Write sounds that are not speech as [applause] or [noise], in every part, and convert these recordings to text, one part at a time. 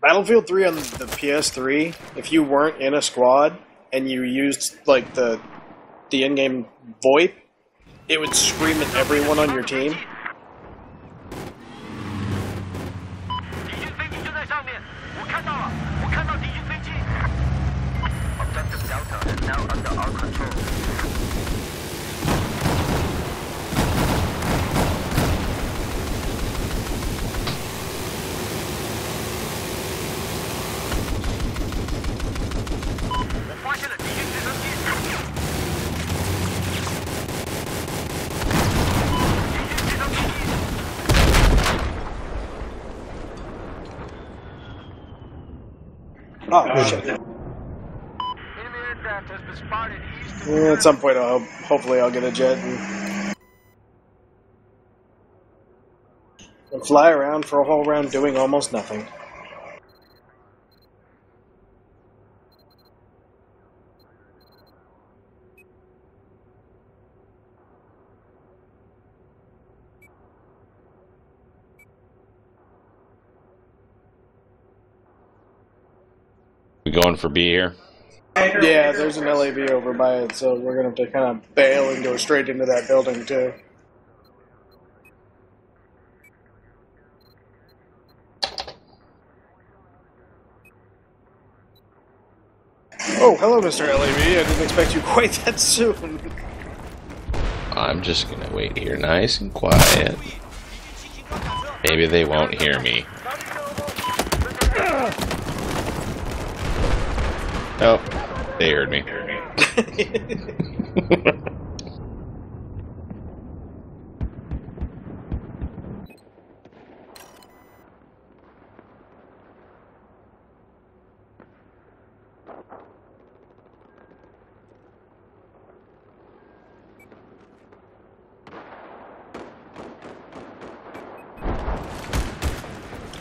Battlefield 3 on the PS3, if you weren't in a squad and you used like the the in-game VoIP, it would scream at everyone on your team. Oh, shit. East of Yeah, At some point, I'll, hopefully, I'll get a jet and, and fly around for a whole round doing almost nothing. For B here? Yeah, there's an LAV over by it, so we're gonna have to kind of bail and go straight into that building too. Oh, hello, Mr. LAV. I didn't expect you [laughs] quite that soon. I'm just gonna wait here nice and quiet. Maybe they won't hear me. Oh, they heard me. [laughs]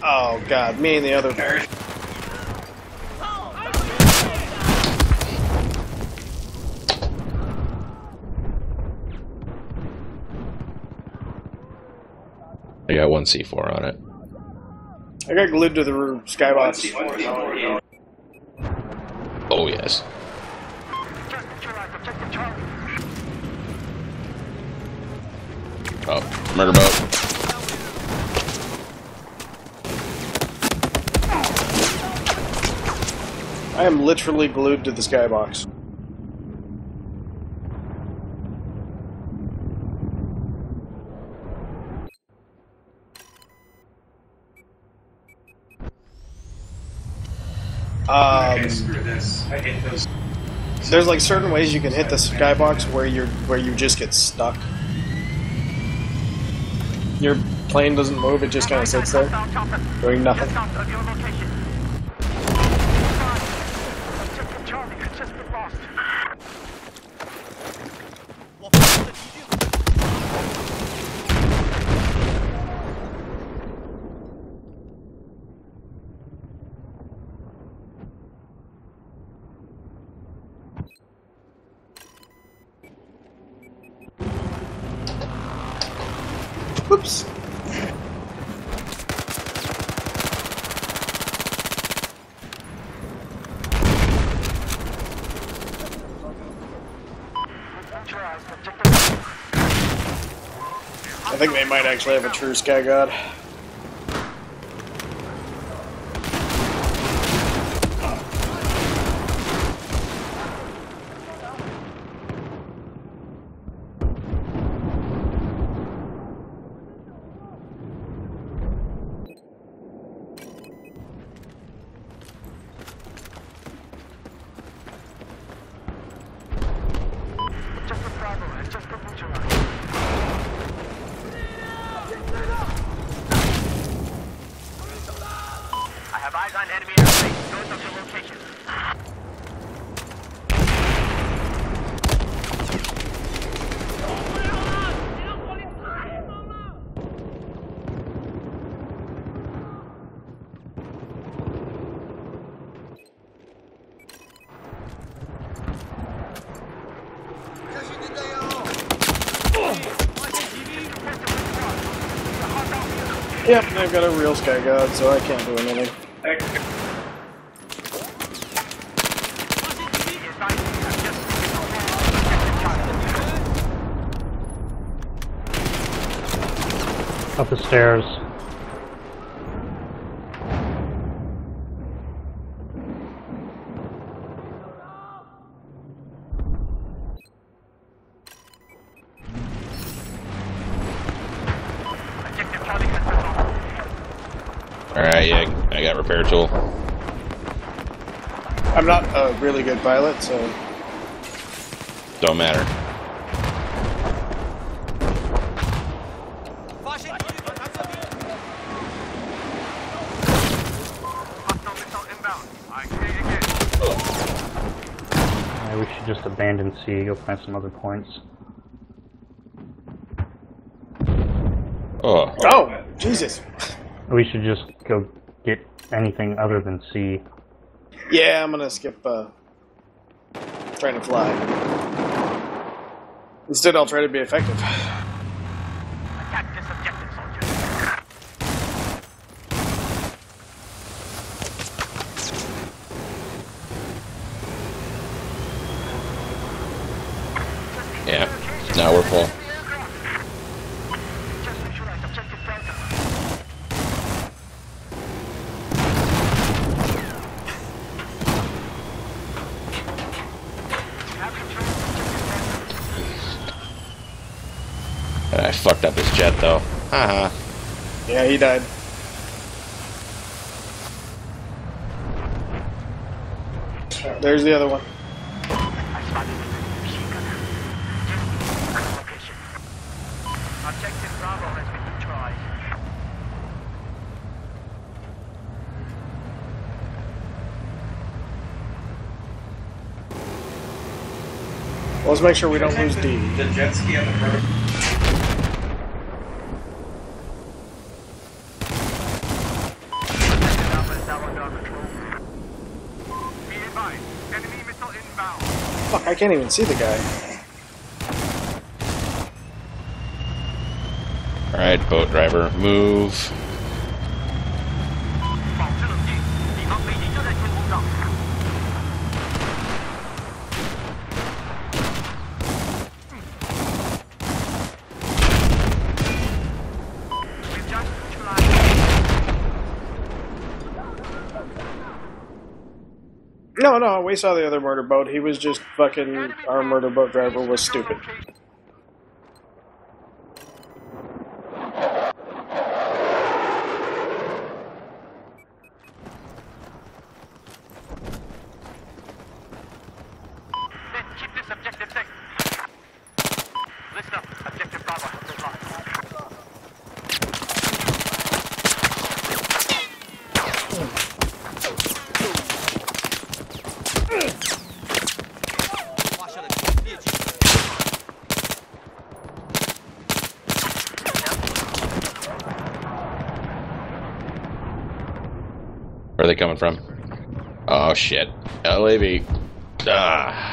oh God, me and the other. I got one C4 on it. I got glued to the roof, skybox. Oh yes. Oh, murder boat. I am literally glued to the skybox. Um, Screw this. I hate those. there's like certain ways you can hit the skybox where you're where you just get stuck. Your plane doesn't move; it just kind of sits there, doing nothing. Might actually have a true sky god. Yep, I've got a real Sky God, so I can't do anything. Up the stairs. Really good pilot, so Don't matter. Hostile missile inbound. I say it again. Yeah, we should just abandon C, go find some other points. Oh, oh Jesus. We should just go get anything other than C. Yeah, I'm gonna skip uh, trying to fly. Instead, I'll try to be effective. Attack this objective, soldiers. yeah. Now we're full. Just visualize objective Delta. Have control of objective Delta. I fucked up his jet though. Haha. Yeah, he died. There's the other one. I spotted the machine gunner. Just location. Objective Bravo has been neutralized. Let's make sure we don't lose D. The jet ski on the vertical. Objective Alpha is now under our control. Be advised, enemy missile inbound. Fuck, I can't even see the guy. Alright, boat driver, move. No, we saw the other murder boat. He was just fucking. Our murder boat driver was stupid. Then keep this objective safe. Listen up, objective Bravo has been lost. Where are they coming from? Oh shit. LAV. Ah.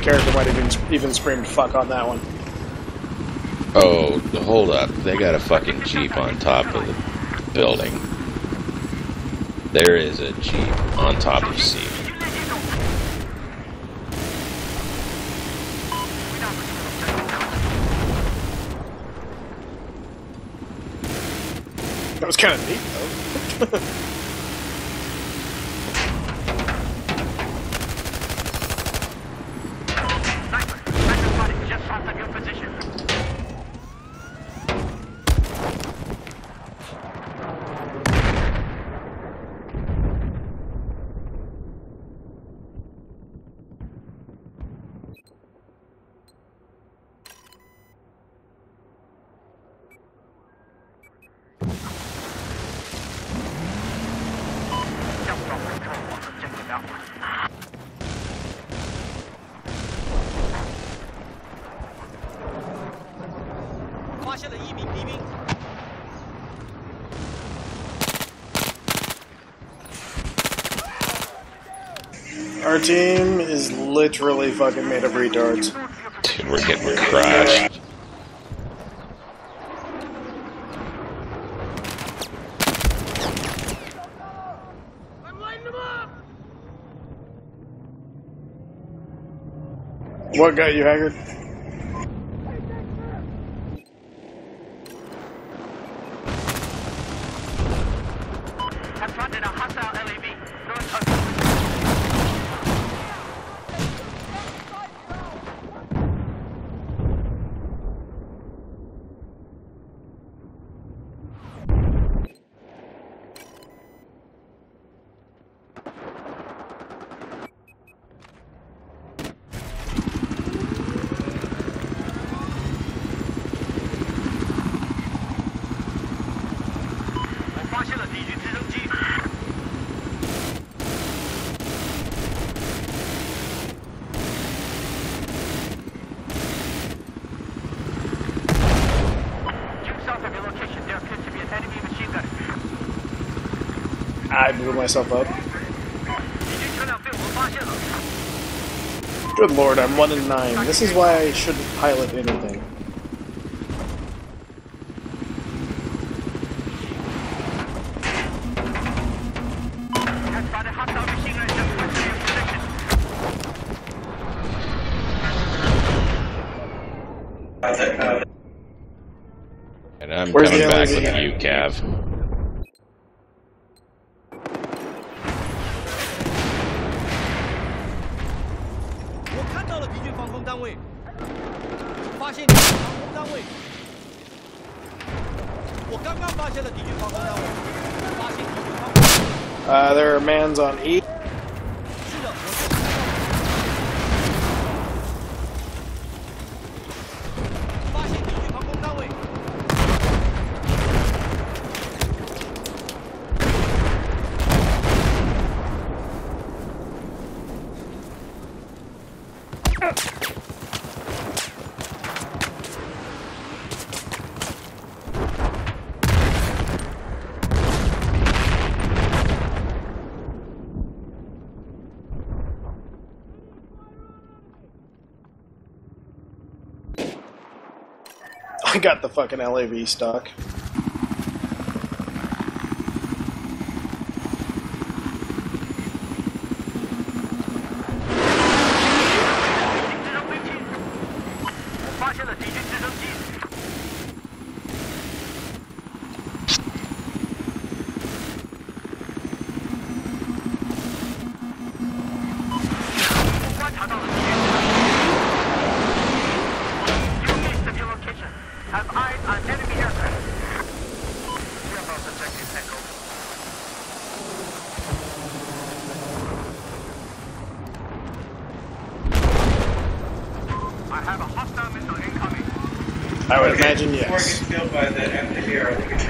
character might have even screamed fuck on that one. Oh, hold up. They got a fucking Jeep on top of the building. There is a Jeep on top of C. That was kind of neat, though. [laughs] Our team is literally fucking made of retards. Dude, we're getting crushed. What got you, Haggard? myself up. Good lord, I'm 1 in 9. This is why I shouldn't pilot anything. And I'm coming back with you, Cav. on eight. got the fucking LAV stuck. imagine yes. Before killed by the MDR,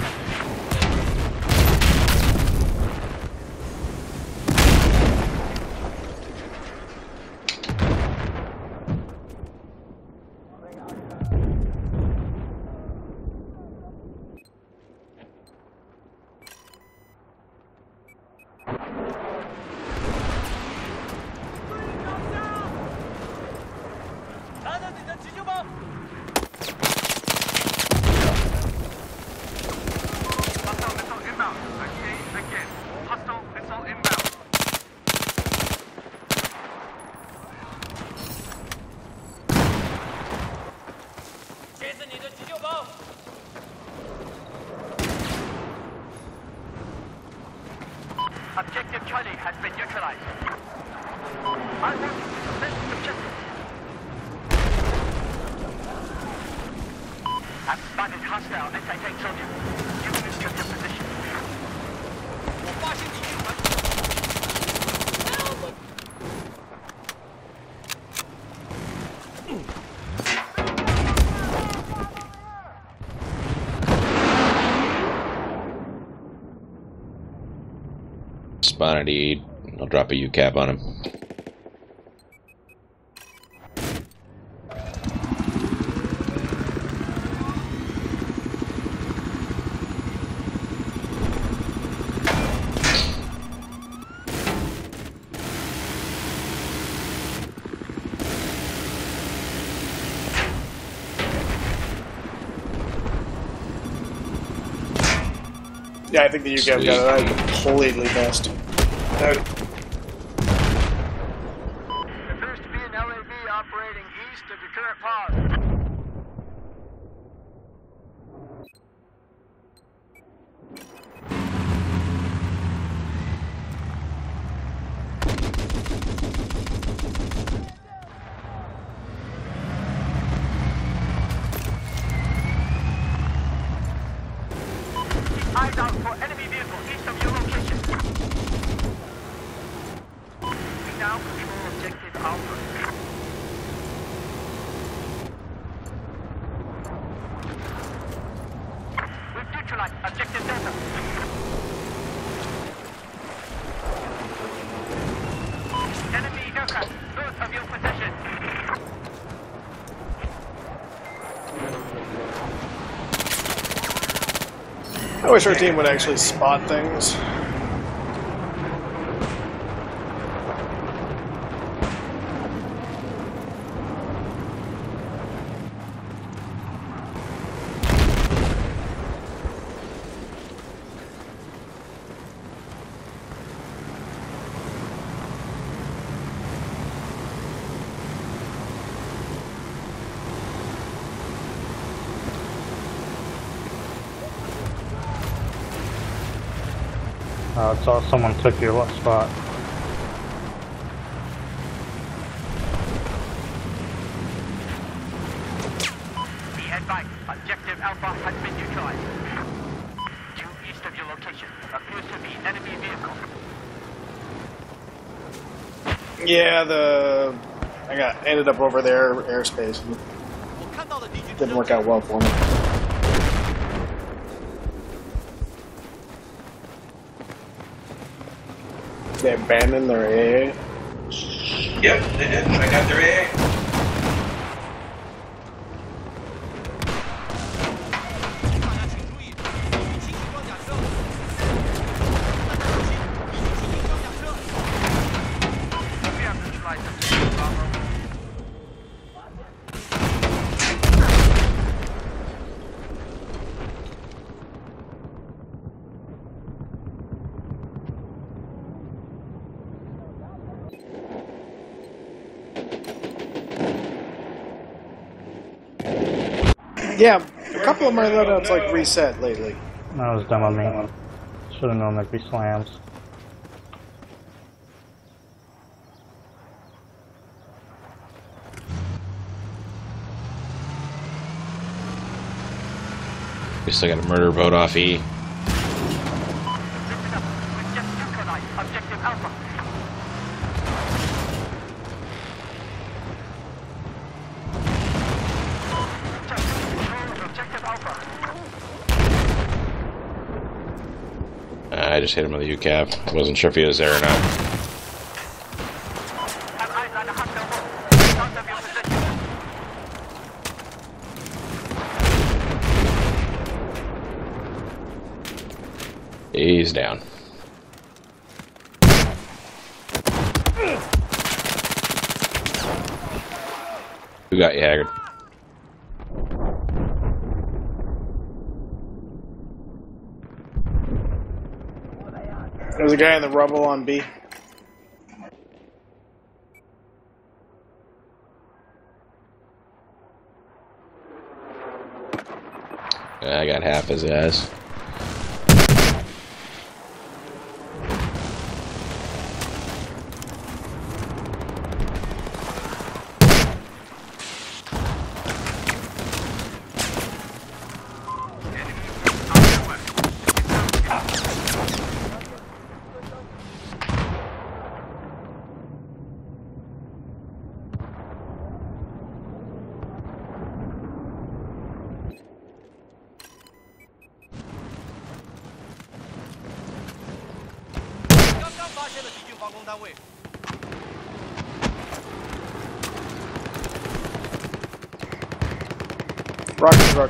Objective Charlie has been neutralized. I want you to defend the objective. I've spotted hostile anti-tank soldier. You to your position. Spawn at E. I'll drop a UCAV on him. Yeah, I think the UCAV got it. I completely missed. No, There appears to be an LAV operating east of your current pod. Keep eyes out for enemy vehicle east of your location. We now control objective Alpha. Objective. Enemy aircraft of your. I wish our team would actually spot things. saw someone took your left spot. Objective Alpha has been. Due east of your location, appears to be enemy vehicle. Yeah, the... I got ended up over there airspace. Didn't work out well for me. They abandoned their AA. yep, they did. I got their AA. Yeah, a couple of my loadouts like reset lately. That was dumb of me. Should have known there'd be slams. We still got a murder vote off E. Listen up. We've just neutralized objective Alpha. Just hit him with a UCAV. Wasn't sure if he was there or not. He's down. Who got you, Haggard? A guy in the rubble on B. I got half his ass. 位。Rocket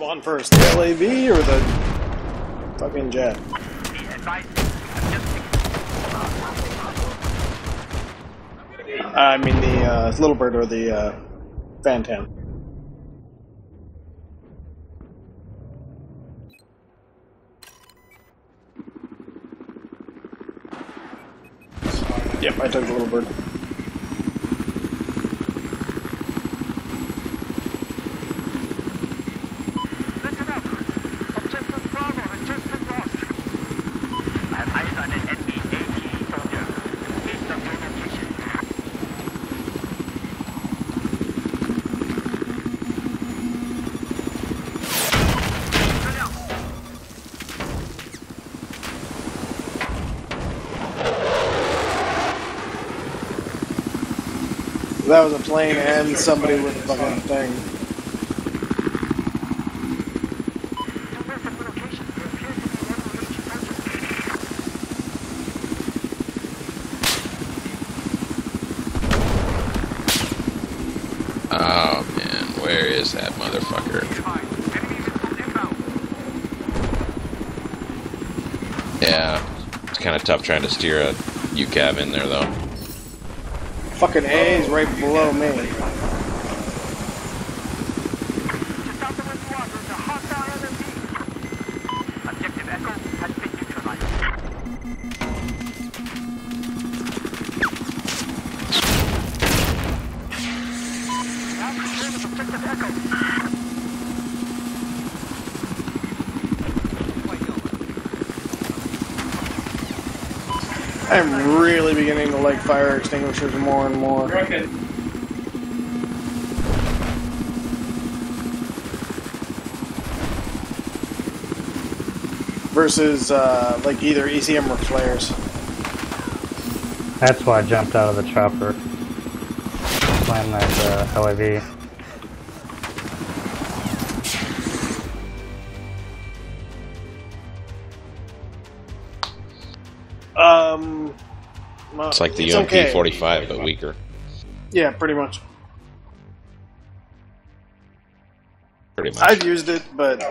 spawn first, the LAV or the fucking jet? I mean the uh, little bird or the uh, Phantom. Yep, I took the little bird. Listen up. Objective Bravo has just been lost. I have eyes on an enemy AT soldier. East of your location. Turn out. That was a plane and somebody with a fucking thing. Oh man, where is that motherfucker? Yeah, it's kind of tough trying to steer a UCAV in there though. Fucking A's right below me. Fire extinguishers more and more. Versus uh, like either ECM or flares. That's why I jumped out of the chopper. Slammed that uh, LAV. It's like the it's UMP okay. 45 but weaker. Yeah, pretty much. Pretty much. I've used it, but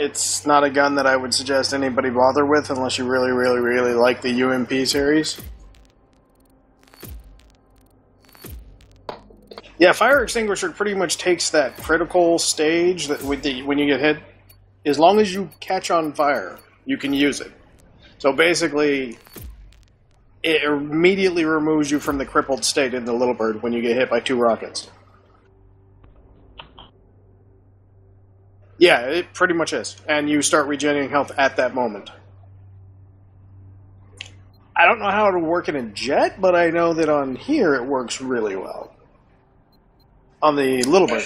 it's not a gun that I would suggest anybody bother with unless you really, really, really like the UMP series. Yeah, fire extinguisher pretty much takes that critical stage that with the when you get hit. As long as you catch on fire, you can use it. So basically, it immediately removes you from the crippled state in the little bird when you get hit by two rockets. Yeah, it pretty much is, and you start regenerating health at that moment. I don't know how it'll work in a jet, but I know that on here it works really well. On the little bird.